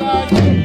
like